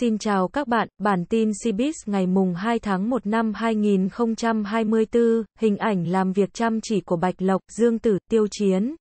Xin chào các bạn, bản tin Cbiz ngày mùng 2 tháng 1 năm 2024, hình ảnh làm việc chăm chỉ của Bạch Lộc, Dương Tử, Tiêu Chiến,